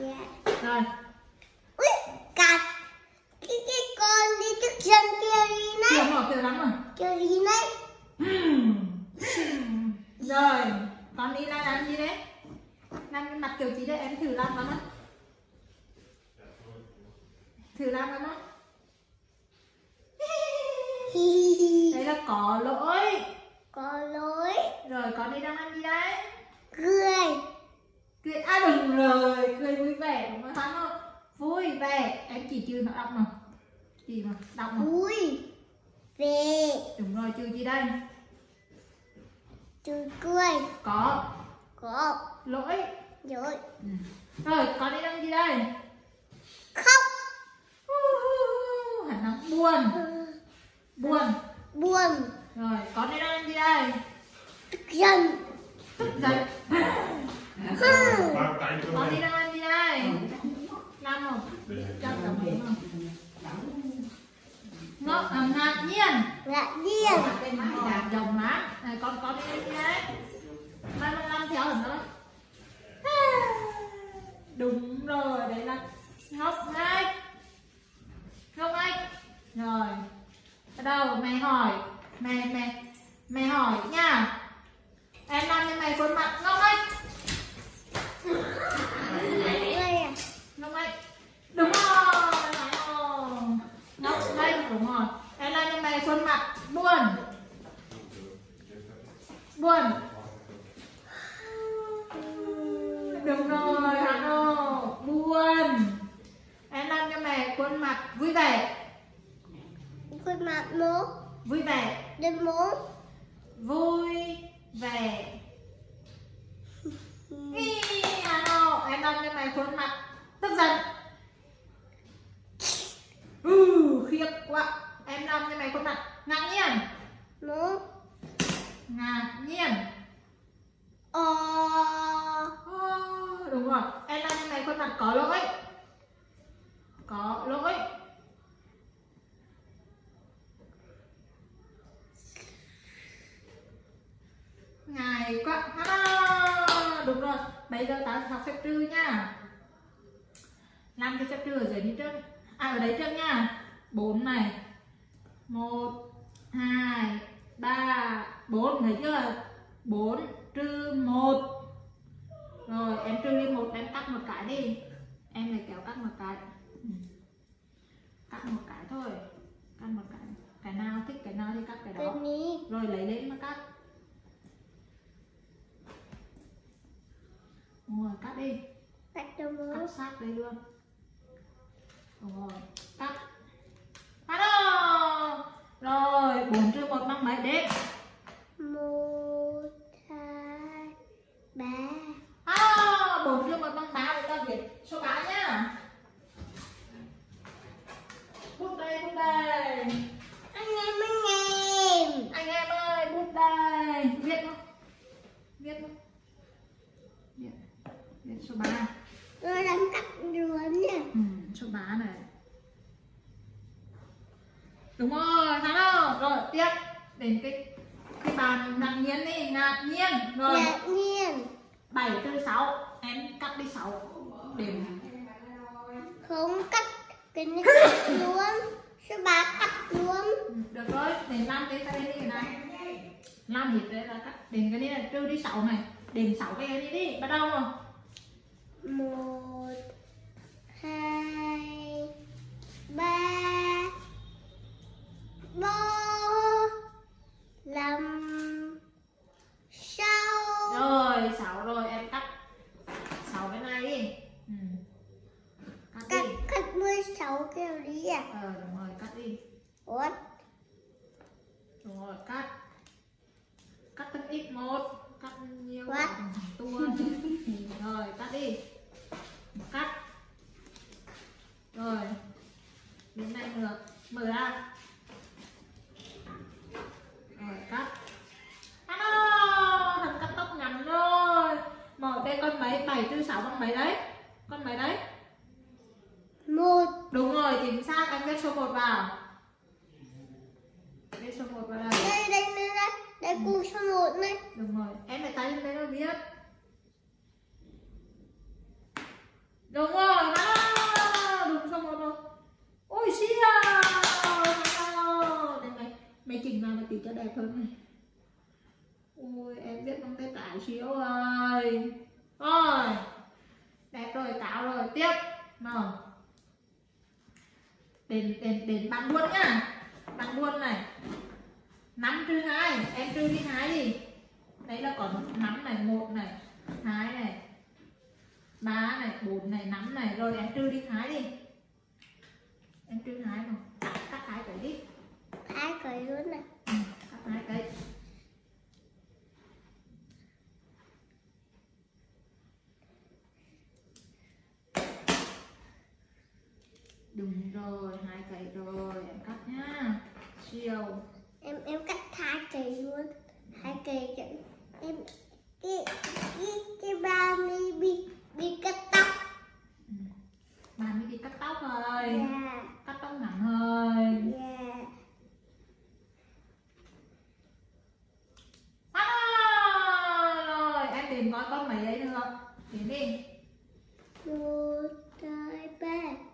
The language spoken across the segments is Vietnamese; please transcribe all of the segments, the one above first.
Dạ. rồi Ui, cạp. Cái cái con đi trước dân kia đi chưa này. mở kia lắm rồi Kia đi này. rồi con đi ra làm gì đấy làm cái mặt kiểu gì đấy em thử làm con á thử làm con á đây là có lỗi Có lỗi. rồi con đi đang làm gì đấy Cười. Cười à đừng rồi cười vui vẻ đúng không không vui vẻ em chỉ chưa nó đọc mà chỉ mà đọc mà Vui. Về. đúng rồi chữ gì đây Từ cười. có Có. lỗi Rồi. rồi con đi đang gì đây Khóc. hẳn là buồn buồn Buồn. rồi con đi đang gì đây Tức giận. tức giận con đi đây, đi đây năm không chắc là mấy không ngọc làm ngạc nhiên Ngạc nhiên. Đạp dòng lắm này con con đi đây đi đây mai mai làm theo hình đó đúng rồi đấy là ngốc ngay Không anh. rồi Ở đâu mày hỏi mày mày mày hỏi nha em làm cho mày khuôn mặt ngốc anh Ngốc ngay đúng rồi ngốc ngay đúng rồi em làm như mày khuôn mặt buồn buồn đúng rồi buồn em làm cho mẹ khuôn mặt vui vẻ Khuôn mặt mố. vui vẻ Đừng mố. vui vẻ Ý, hắn ơi em làm cho mẹ khuôn mặt giận ừ khiếp quá. Em làm cho mẹ khuôn mặt ngạc nhiên. Mố. ngạc nhiên. Ờ. Ờ, đúng rồi. Em làm cho mẹ khuôn mặt có lỗi. Có lỗi. Ngài quá. À, đúng rồi. Bây giờ ta học phép trừ nha làm cái phép trừ ở dưới đi trước. À ở đấy trước nha bốn này. Một hai ba bốn. Thấy chưa? Bốn trừ một. Rồi em trừ đi một em cắt một cái đi. Em lại kéo cắt một cái. Ừ. cắt một cái thôi. Cắt một cái. Cái nào thích cái nào thì cắt cái đó. Rồi lấy lên mà cắt Đúng rồi cắt đi Cắt sát đây luôn rồi. Cắt cắt rồi rồi bốn trừ một bằng mấy đếm? Một hai ba. À bốn trừ một bằng ba chúng ta viết số ba nhá. Bút đây bút đây. Anh em anh em anh em ơi bút đây. Viết không? Viết không? Viết viết số 3 tôi đang cắt luôn nha ừ, số 3 này. Đúng rồi thắng không? Rồi tiếp. Đến cái cái bàn ngạc nhiên đi ngạc nhiên. Rồi. Ngạc nhiên. 7 từ 6 em cắt đi 6 điểm không cắt cái này cắt luôn. Số ba cắt luôn? Được rồi để làm cái cái này này. Làm hết đấy là cắt. Đến cái này là trừ đi 6 này. Đến 6 cái này đi bắt đầu không? Một hai ba. Bốn năm sáu. Rồi 6 rồi em cắt. 6 cái này đi. Ừ. cắt cắt đi. cắt mười sáu kêu đi à? Ờ đúng rồi cắt đi ủa đúng rồi cắt cắt từng ít một cắt nhiều What? cả thành tua rồi cắt đi cắt rồi đến này được mở ra rồi cắt Hello, thằng cắt tóc ngắn rồi mở đây con mấy? Bảy tư sáu con mấy đấy? Con mấy đấy? Một. Đúng rồi chính xác anh viết số 1 vào. Viết số 1 vào đây. Đây đây đây đây đây. Cùng số một này. Đúng rồi em phải tay lên đấy rồi viết. Đúng rồi à, đúng xong rồi rồi. Ôi hello đây mày mày chỉnh vào một tí cho đẹp hơn này. Ôi em viết bằng tay trái xíu rồi đẹp rồi tiếp. Nào. Đến đến đến bạn buôn nhá. Bạn buôn này. Năm trừ hai em trừ đi hai đi. Đấy là còn năm này một này hai này ba này bốn này năm này. Rồi em trừ đi hai đi. Em trừ hai mà cắt cắt hai cái đi. Ai cười luôn này. ừ, cắt hai cái đúng rồi hai cái rồi em cắt nhá siêu Em em cắt hai cây luôn. Hai cây chứ. Em cái cái cái ba mi bị bị cắt tóc. ừ. bà mới đi cắt tóc rồi Yeah. cắt tóc ngắn rồi Yeah. à, rồi em tìm coi con mấy đấy nữa tìm đi Một, hai,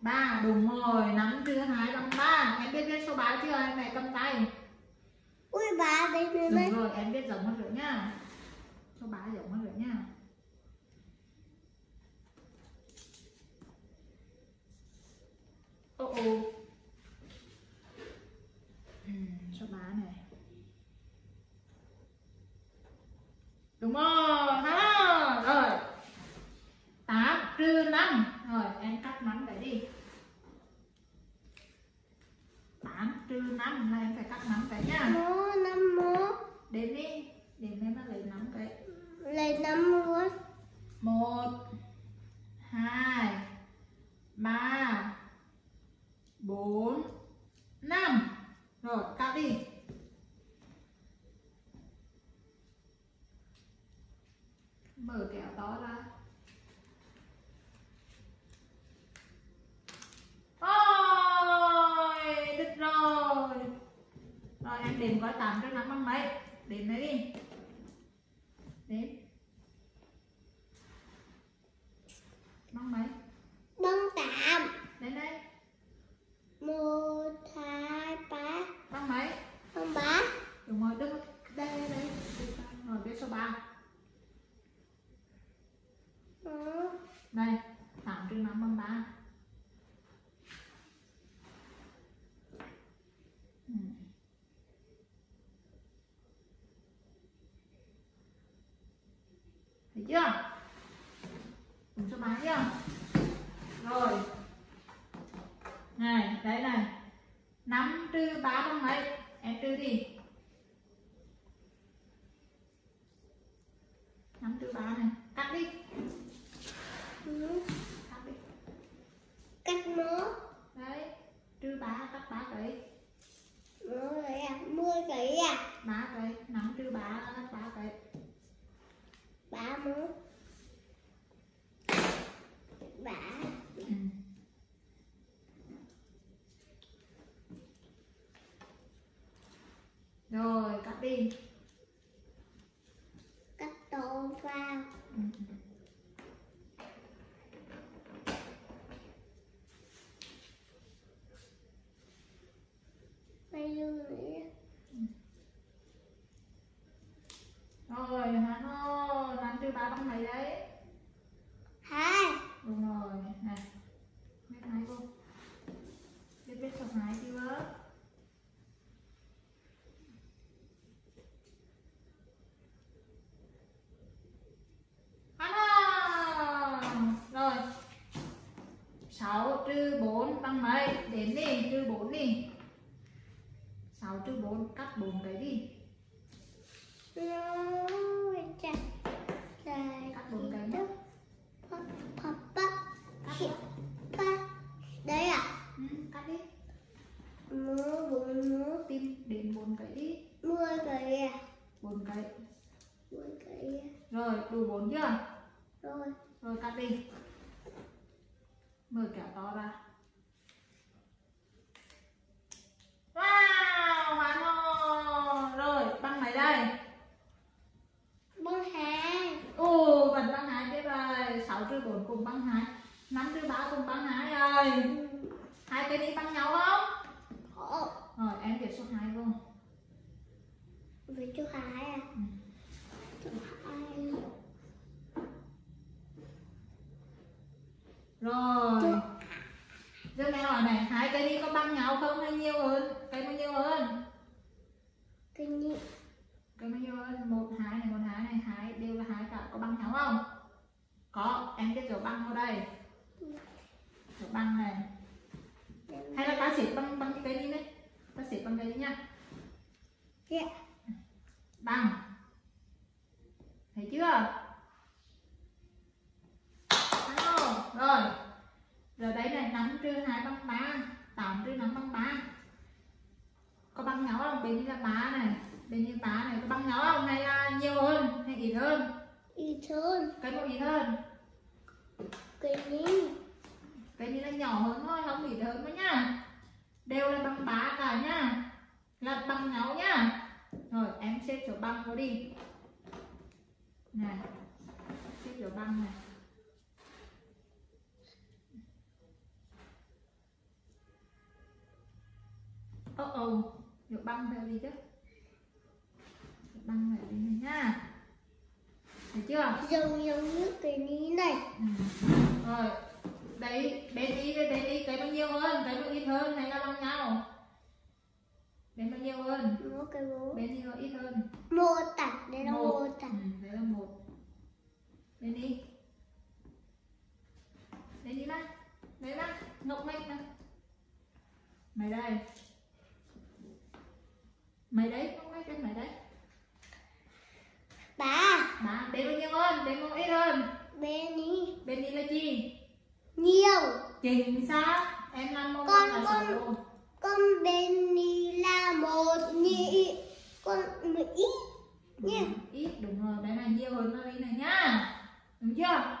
ba. Ba đúng rồi nắm trừ hai bằng ba em biết viết số ba chưa? Em mẹ cầm tay. Ui ba đây nữa đúng đấy. rồi em viết giống hơn nữa nhá số ba giống hơn nữa nhá ô ô. ừ, số ba này đúng rồi ha rồi tám trừ năm rồi em cắt năm cái đi tám trừ năm là em phải cắt năm cái nhá Một, năm một. đếm đi đếm em nó lấy năm cái Lấy năm luôn một, hai, ba, bốn, năm. Rồi, cắt đi. Mở kéo to ra. Ôi đứt rồi. Rồi, em đếm gói tám cho năm bằng mấy? Đếm đấy đi đếm bằng mấy Bằng tám. đến đây Một, hai, ba. bằng mấy Bằng ba. đúng rồi đứng đây đây đây rồi viết số ba Ừ. đây tám trừ năm bằng ba Ừ. thấy chưa? Đúng số ba chưa? Rồi. Này đấy này. Năm trừ ba bằng mấy em trừ đi. Năm trừ ba này. Cắt đi. Ừ. cắt đi. Cắt một. đấy. Trừ ba cắt ba cái Một cái à. Mười cái à. ba cái năm trừ ba cắt ba cái Ba một. Ba. ừ. rồi cắt đi Cắt tổ vào. ừ. Bây giờ nữa. rồi hắn ơi năm trừ ba bằng mấy đấy Hai. đúng rồi này viết máy vô viết viết số hai chưa hắn ơi rồi 6 trừ 4 bằng mấy đến đi trừ 4 đi 6 trừ 4 cắt 4 cái đi cắt 4 cái nhé Papa. Papa. Đấy à. ừ, cắt đi Một, bốn, một. tìm đến 4 cái đi Mười cái à. 4 cái Mười cái rồi đủ 4 chưa Rồi. rồi cắt đi mở kẹo to ra. Wow hoàn hồn rồi băng mấy đây. Bằng hai. ồ vẫn băng hai tiếp rồi sáu trừ bốn cùng băng hai năm rồi Ừ. hai cây đi bằng nhau không? Rồi em viết số 2 vô. Với chú hai à? Ừ. chú hai rồi. Giờ mẹ hỏi này hai cây đi có bằng nhau không hay nhiều hơn? Cây bao nhiêu hơn? Cái nhị. Cây bao nhiêu hơn? Một hai này một hai này hai. Đều là hai cả có bằng nhau không? Có em viết dấu bằng vào đây. Dấu bằng này. Hay là ta xếp bằng bằng cái cây đi đấy. Ta xếp bằng cái đi nha. Dạ. Bằng thấy chưa rồi. Rồi đấy này năm trừ hai bằng ba tám trừ năm bằng ba có bằng nhau không? Bên như là ba này bên như ba này. Có bằng nhau không? Hay là nhiều hơn hay ít hơn? Ít hơn. Cái một ít hơn? Cái nhị cái này là nhỏ hơn thôi không ít hơn nữa nhá đều là bằng ba cả nhá là bằng nhau nhá rồi em xếp chỗ bằng vào đi. Này xếp chỗ bằng này ô ô chỗ bằng theo đi chứ. Chỗ bằng phải đi này nhá thấy chưa? Giống giống như cái nhị này. Ừ. rồi đấy bên đi với bên đi cái bao nhiêu hơn? Cái bao ít hơn hay là bằng nhau. Bên bao nhiêu hơn? Một cái bố. Bên đi có ít hơn. Một à đây là một. à ừ, đấy là một. Bên đi bên đi mà đấy mà ngọc minh mà mày đây mày đấy ngọc minh cái mày đấy. Ba. Bà bên bao nhiêu hơn bên bao ít hơn. Bên nhị bên đi là gì nhiều. Chính xác em làm môn Con- là con- luôn? con bên nhị là một nhị. Con một ít nha ít đúng rồi đấy là nhiều hơn nó đi này nhá. Đúng chưa